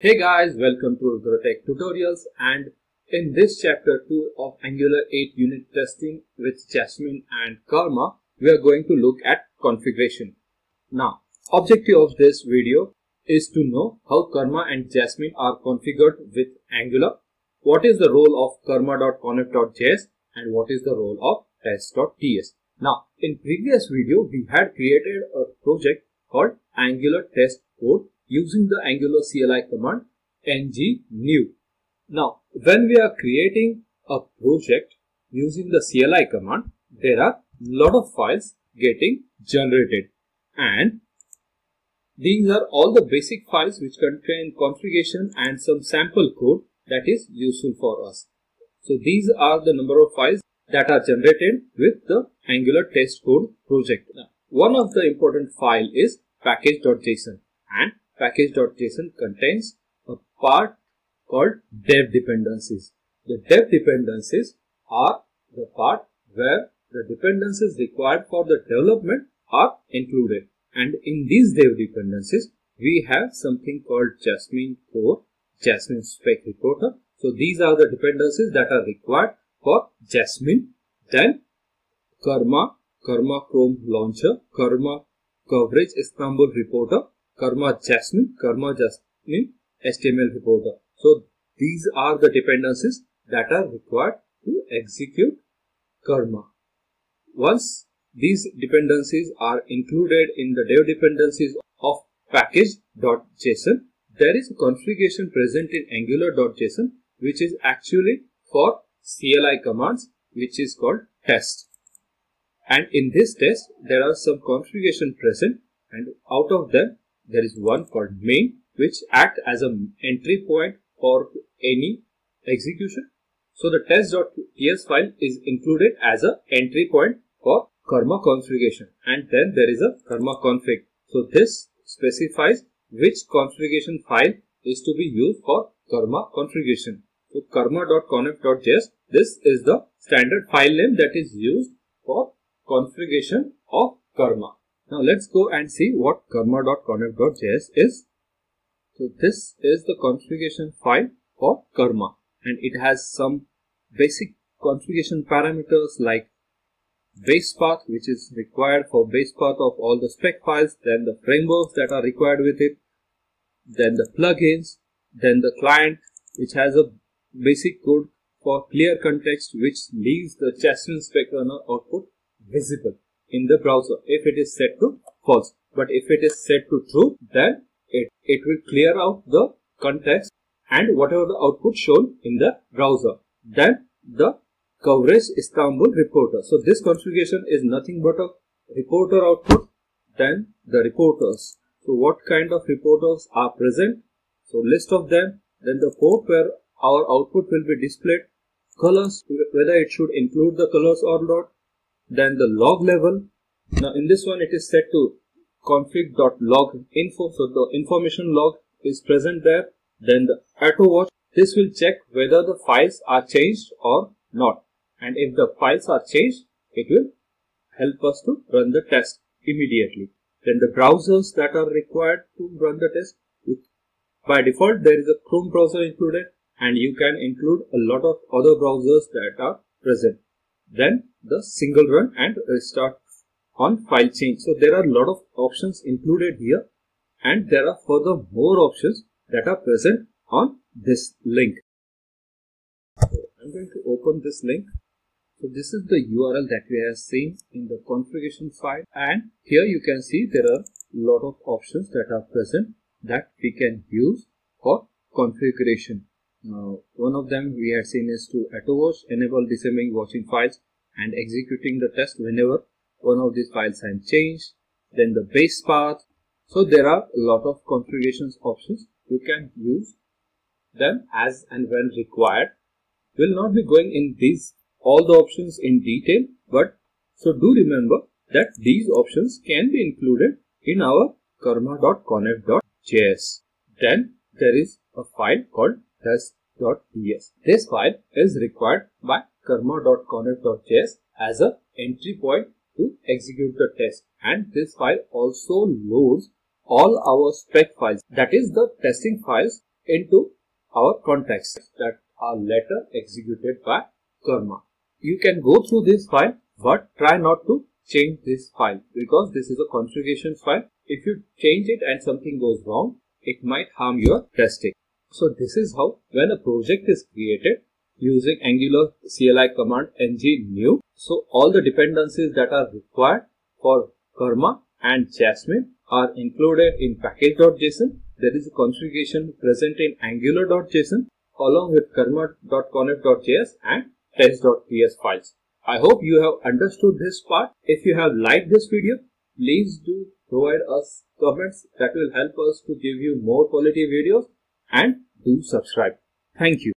Hey guys, welcome to Tech Tutorials and in this chapter 2 of Angular 8 unit testing with Jasmine and Karma, we are going to look at configuration. Now, objective of this video is to know how Karma and Jasmine are configured with Angular, what is the role of karma.conf.js and what is the role of test.ts. Now, in previous video, we had created a project called Angular test code using the Angular CLI command ng new. Now, when we are creating a project using the CLI command, there are lot of files getting generated and these are all the basic files which contain configuration and some sample code that is useful for us. So these are the number of files that are generated with the Angular test code project. Now, one of the important file is package.json and package.json contains a part called dev dependencies. The dev dependencies are the part where the dependencies required for the development are included. And in these dev dependencies, we have something called Jasmine core, Jasmine spec reporter. So these are the dependencies that are required for Jasmine. Then Karma, Karma Chrome Launcher, Karma Coverage Istanbul Reporter, Karma Jasmine, Karma Jasmine HTML Reporter. So these are the dependencies that are required to execute Karma. Once these dependencies are included in the dev dependencies of package.json, there is a configuration present in angular.json which is actually for CLI commands which is called test. And in this test, there are some configuration present and out of them there is one called main which act as an entry point for any execution. So the test.ts file is included as an entry point for karma configuration and then there is a karma config. So this specifies which configuration file is to be used for karma configuration. So karma.conf.js this is the standard file name that is used for configuration of karma. Now let's go and see what karma.conf.js is. So this is the configuration file for karma and it has some basic configuration parameters like base path which is required for base path of all the spec files, then the frameworks that are required with it, then the plugins, then the client which has a basic code for clear context which leaves the Jasmine spec runner output visible in the browser if it is set to false. But if it is set to true, then it, it will clear out the context and whatever the output shown in the browser. Then the coverage Istanbul reporter. So this configuration is nothing but a reporter output, then the reporters. So what kind of reporters are present? So list of them, then the port where our output will be displayed, colors, whether it should include the colors or not, then the log level. Now in this one it is set to config.log info. So the information log is present there. Then the auto watch. This will check whether the files are changed or not. And if the files are changed, it will help us to run the test immediately. Then the browsers that are required to run the test. By default, there is a Chrome browser included and you can include a lot of other browsers that are present. Then the single run and restart on file change. So there are a lot of options included here and there are further more options that are present on this link. So I'm going to open this link. So this is the URL that we have seen in the configuration file and here you can see there are a lot of options that are present that we can use for configuration. Now, one of them we had seen is to auto watch, enable disabling watching files and executing the test whenever one of these files has changed. Then the base path. So there are a lot of configurations options. You can use them as and when required. We'll not be going in these all the options in detail, but so do remember that these options can be included in our karma.conf.js. Then there is a file called test.ts. This file is required by karma.conf.js as a entry point to execute the test and this file also loads all our spec files that is the testing files into our context that are later executed by Karma. You can go through this file but try not to change this file because this is a configuration file. If you change it and something goes wrong, it might harm your testing. So this is how when a project is created using Angular CLI command ng new. So all the dependencies that are required for Karma and Jasmine are included in package.json. There is a configuration present in angular.json along with karma.conf.js and test.ts files. I hope you have understood this part. If you have liked this video, please do provide us comments that will help us to give you more quality videos and do subscribe. Thank you.